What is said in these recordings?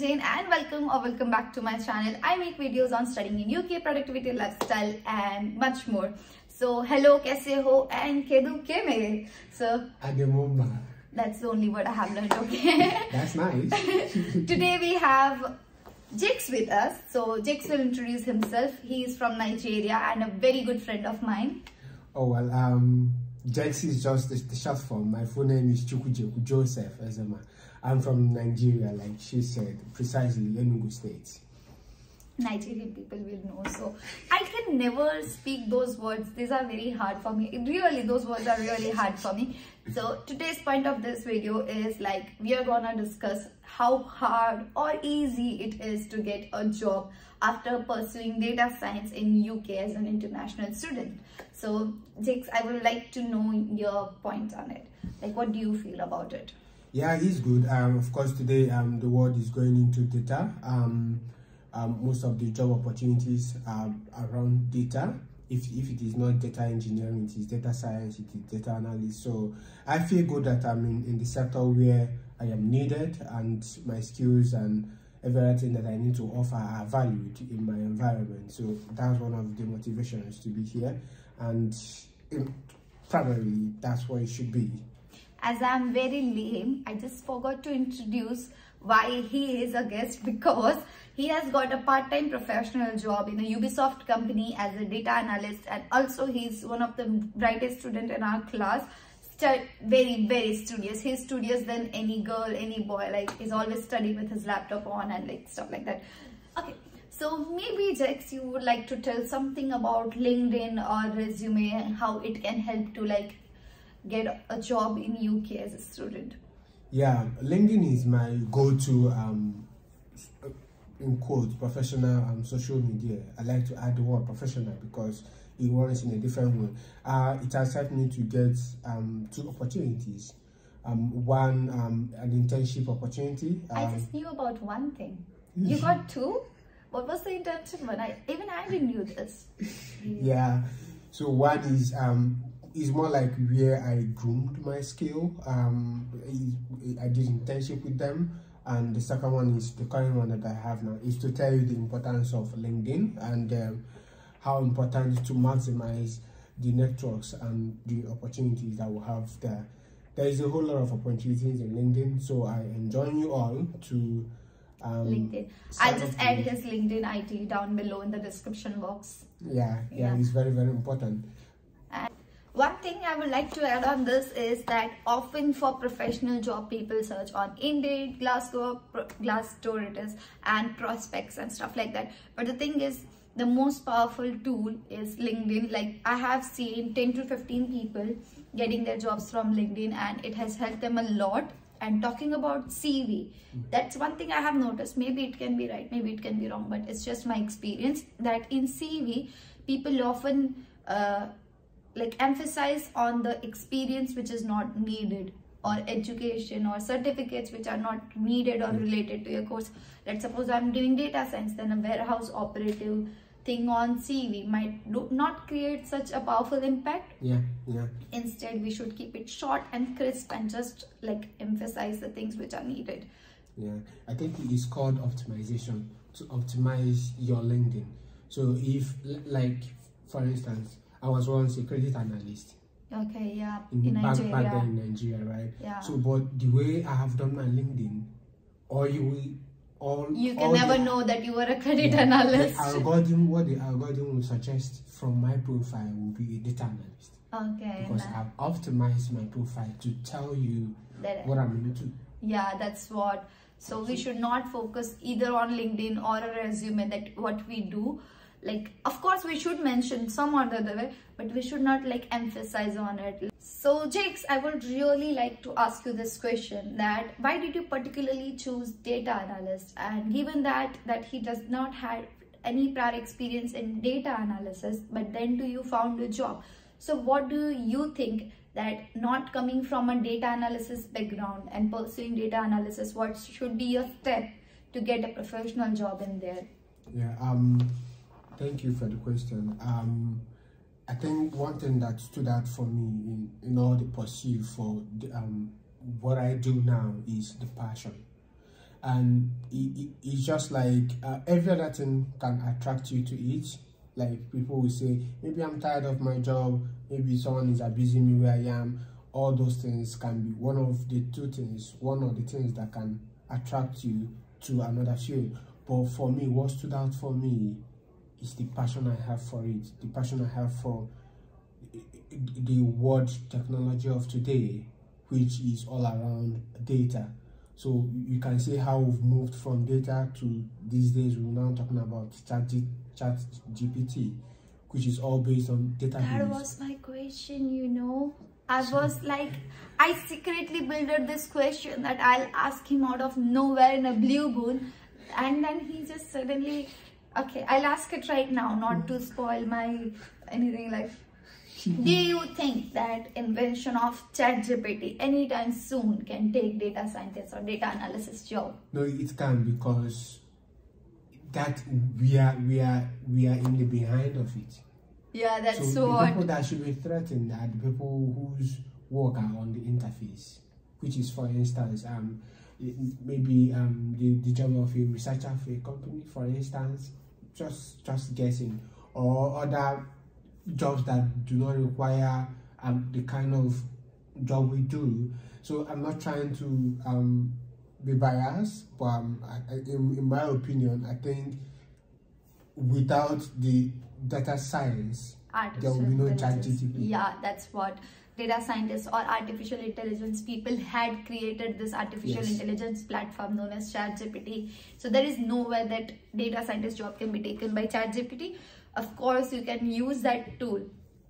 Jain and welcome or welcome back to my channel. I make videos on studying in UK, productivity, lifestyle and much more. So hello, kaise ho and kedu keme? So Agemumba. that's the only word I have learned, okay? That's nice. Today we have Jix with us. So Jix will introduce himself. He is from Nigeria and a very good friend of mine. oh well, um, Jex is just the, the short form. My full name is Chukwujekwu Joseph Ezema. I'm from Nigeria, like she said, precisely Enugu State. Nigerian people will know. So I can never speak those words. These are very hard for me. Really, those words are really hard for me. So today's point of this video is like we are gonna discuss how hard or easy it is to get a job after pursuing data science in UK as an international student. So Jix, I would like to know your points on it. Like what do you feel about it? Yeah, he's good. Um, of course, today um, the world is going into data. Um, um, most of the job opportunities are around data. If, if it is not data engineering, it is data science, it is data analyst. So I feel good that I'm in, in the sector where I am needed and my skills and everything that I need to offer are valued in my environment. So that's one of the motivations to be here. And in, primarily, that's what it should be. As I'm very lame, I just forgot to introduce why he is a guest because he has got a part-time professional job in a Ubisoft company as a data analyst and also he's one of the brightest student in our class. Very, very studious. He's studious than any girl, any boy. Like he's always studying with his laptop on and like stuff like that. Okay. So maybe Jex, you would like to tell something about LinkedIn or resume and how it can help to like get a job in UK as a student? Yeah, LinkedIn is my go-to um, in quotes professional um, social media. I like to add the word professional because it runs in a different way. Uh, it has helped me to get um, two opportunities. Um, one, um, an internship opportunity. I Um, just knew about one thing. You got two? What was the internship one? I even I didn't know this. yeah so one is um is more like where i groomed my skill um i did internship with them and the second one is the current one that i have now is to tell you the importance of linkedin and um, how important to maximize the networks and the opportunities that we have there there is a whole lot of opportunities in linkedin so i enjoin you all to um LinkedIn. I'll just add his LinkedIn ID down below in the description box. yeah, yeah Yeah. it's very very important One thing I would like to add on this is that often for professional job people search on Indeed, Glassdoor, Glassdoor it is, and prospects and stuff like that. But the thing is, the most powerful tool is LinkedIn. Like I have seen 10 to 15 people getting their jobs from LinkedIn, and it has helped them a lot. And talking about CV, that's one thing I have noticed. Maybe it can be right, maybe it can be wrong, but it's just my experience that in CV, people often uh, like emphasize on the experience which is not needed or education or certificates which are not needed or hmm. related to your course. Let's suppose i'm doing data science then a warehouse operative thing on cv might do not create such a powerful impact. Yeah yeah. Instead we should keep it short and crisp and just like emphasize the things which are needed. Yeah, I think it's called optimization to optimize your LinkedIn. So if, like, for instance, I was once a credit analyst okay yeah in, in back, back then nigeria in Nigeria, right? Yeah. So, but the way I have done my LinkedIn, or you will, all you all can never the, know that you were a credit yeah, analyst The algorithm, what the algorithm will suggest from my profile will be a data analyst okay because. I've optimized my profile to tell you That- what I'm into. yeah that's what so we should not focus either on linkedin or a resume that what we do like of course we should mention some or the other way but we should not like emphasize on it. So jakes i would really like to ask you this question that why did you particularly choose data analyst? And given that that he does not have any prior experience in data analysis but then do you found a job? So what do you think that not coming from a data analysis background and pursuing data analysis, what should be your step to get a professional job in there? Yeah, um, thank you for the question. Um, I think one thing that stood out for me in, in all the pursuit for the, um, what I do now is the passion. and it, it, it's just like uh, every other thing can attract you to it like people will say maybe i'm tired of my job maybe someone is abusing me where i am all those things can be one of the two things one of the things that can attract you to another field but for me what stood out for me is the passion i have for it the passion i have for the world technology of today which is all around data so you can see how we've moved from data to these days we're now talking about chat, G, chat GPT, which is all based on data. That was my question, you know. I so, was like, I secretly built this question that I'll ask him out of nowhere in a blue moon. And then he just suddenly, okay, I'll ask it right now, not to spoil my anything like do you think that invention of ChatGPT anytime soon can take data scientist or data analysis job? No, it can because that we are we are we are in the behind of it. Yeah, that's so. so the people that should be threatened are the people whose work are on the interface, which is, for instance, um, maybe um the, the job of a researcher for a company, for instance, just just guessing, or other jobs that do not require um, the kind of job we do. So I'm not trying to um, be biased, but um, I, in, in my opinion, I think without the data science, Artificial there will be no ChatGPT. Yeah, that's what data scientists or artificial intelligence people had created this artificial yes. intelligence platform known as ChatGPT. So there is nowhere that data scientist job can be taken by ChatGPT of course you can use that tool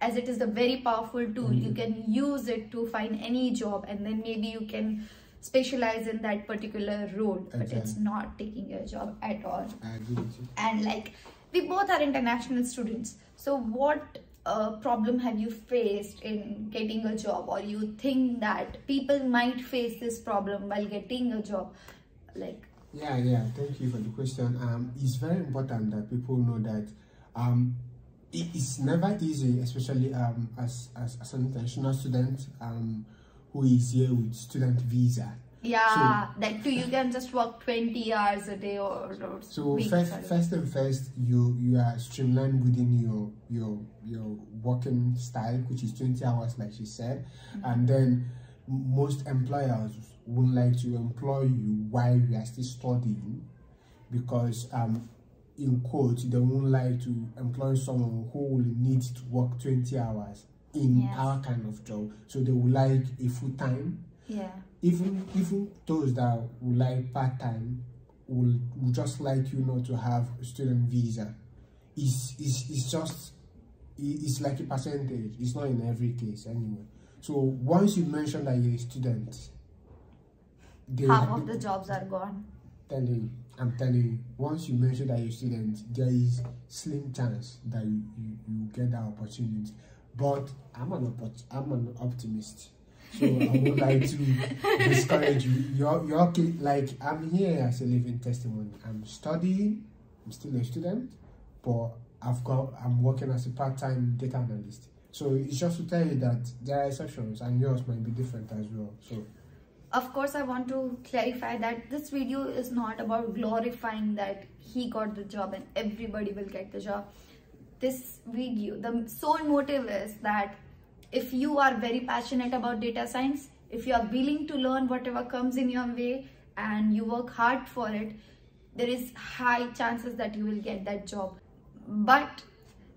as it is a very powerful tool mm you can use it to find any job and then maybe you can specialize in that particular role exactly. but it's not taking your job at all I agree with you. and like we both are international students so what uh, problem have you faced in getting a job? Or you think that people might face this problem while getting a job? Like yeah yeah. Thank you for the question. Um it's very important that people know that um, it is never easy, especially um, as, as, as an international student um, who is here with student visa. Yeah, so, that too. You can just work twenty hours a day or, or so. first, first and first, you you are streamlined within your your your working style, which is twenty hours, like she said, mm -hmm. and then most employers would like to employ you while you are still studying, because um in quote, they won't like to employ someone who will need to work 20 hours in yes. our kind of job. So they would like a full time. Yeah. Even even those that would like part time will, will just like you not to have a student visa. It's, it's, it's just it's like a percentage. It's not in every case anyway. So once you mention that you're a student, half of the jobs are gone. Telling I'm telling you, once you mention that you're a student, there is slim chance that you, you, you get that opportunity. But I'm an I'm an optimist. So I would like to discourage you. You're, you're like I'm here as a living testimony. I'm studying, I'm still a student, but I've got I'm working as a part-time data analyst. So it's just to tell you that there are exceptions and yours might be different as well. So of course i want to clarify that this video is not about glorifying that he got the job and everybody will get the job this video the sole motive is that if you are very passionate about data science if you are willing to learn whatever comes in your way and you work hard for it there is high chances that you will get that job. But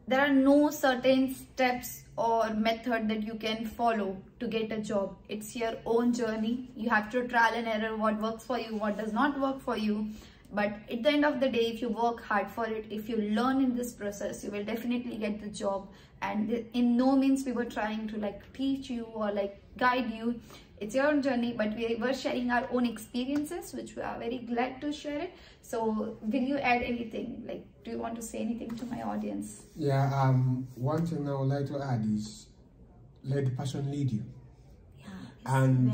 there are no certain steps or method that you can follow to get a job. It's your own journey. You have to trial and error what works for you what does not work for you but at the end of the day if you work hard for it if you learn in this process you will definitely get the job. And in no means we were trying to like teach you or like guide you. It's your own journey but we were sharing our own experiences which we are very glad to share it. So will you add anything? Like do you want to say anything to my audience? Yeah um one thing i would like to add is let the passion lead you. Yeah and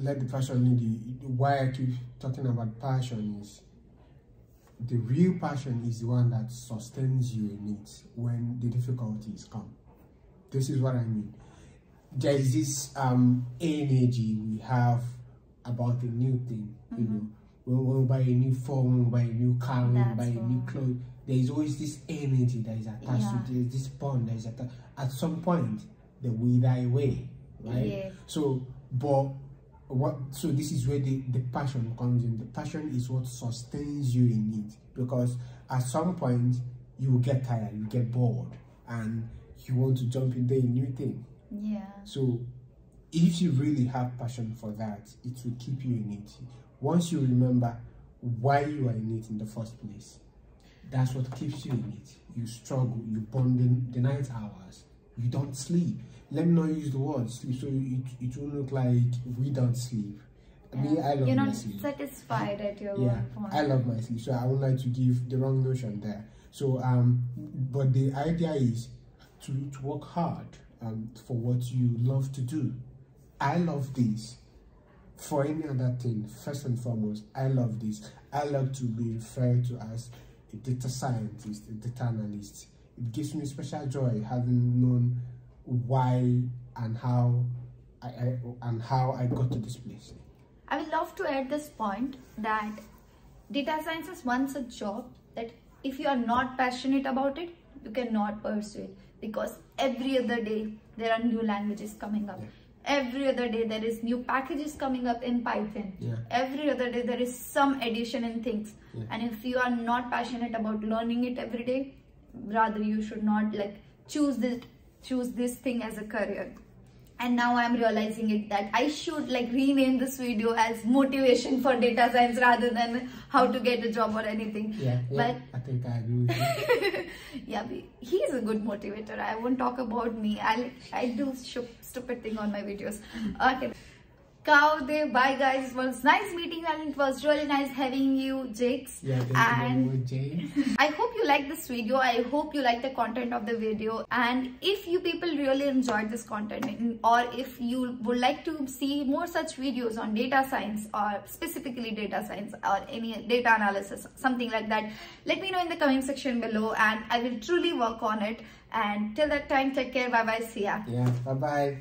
let the passion lead you why i keep talking about passion is the real passion is the one that sustains you in it when the difficulties come this is what i mean there is this um, energy we have about a new thing, you mm -hmm. know, when, we buy a new phone, we buy a new car, we buy a new clothes, there is always this energy that is attached Yeah. to this, this bond that is attached. At some point, the we die away, right? Yes. So, but what? So this is where the the passion comes in. The passion is what sustains you in it because at some point you will get tired, you get bored, and you want to jump into a new thing. Yeah. So, if you really have passion for that, it will keep you in it. Once you remember why you are in it in the first place, that's what keeps you in it. You struggle, you bond the, the night hours, you don't sleep. Let me not use the word sleep, so it, it will look like we don't sleep. Me, I love You're my not sleep. satisfied at your Yeah, work point. I love my sleep, so I would like to give the wrong notion there. So, um, but the idea is to, to work hard um, for what you love to do. I love this. For any other thing, first and foremost, I love this. I love to be referred to as a data scientist, a data analyst. It gives me special joy having known why and how I, I and how I got to this place. I would love to add this point that data science is once a job that if you are not passionate about it, you cannot pursue it because every other day there are new languages coming up. Yeah. Every other day there is new packages coming up in Python. Yeah. Every other day there is some addition in things. Yeah. And if you are not passionate about learning it every day, rather you should not like choose this choose this thing as a career. And now i'm realizing it that i should like rename this video as motivation for data science rather than how to get a job or anything. Yeah, yeah but I think I agree with you. yeah he's a good motivator. I won't talk about me. I i do stupid thing on my videos. Okay day bye guys it was nice meeting you and it was really nice having you jakes Yeah, thank and you very. I hope you like this video. I hope you like the content of the video. And if you people really enjoyed this content or if you would like to see more such videos on data science or specifically data science or any data analysis, something like that, let me know in the comment section below and I will truly work on it. And till that time, take care. Bye bye. See ya. Yeah, bye bye.